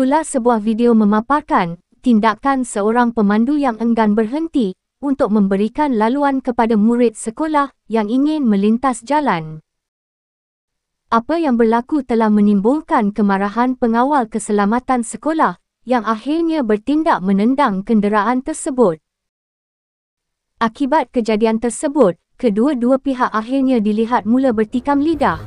Itulah sebuah video memaparkan tindakan seorang pemandu yang enggan berhenti untuk memberikan laluan kepada murid sekolah yang ingin melintas jalan. Apa yang berlaku telah menimbulkan kemarahan pengawal keselamatan sekolah yang akhirnya bertindak menendang kenderaan tersebut. Akibat kejadian tersebut, kedua-dua pihak akhirnya dilihat mula bertikam lidah.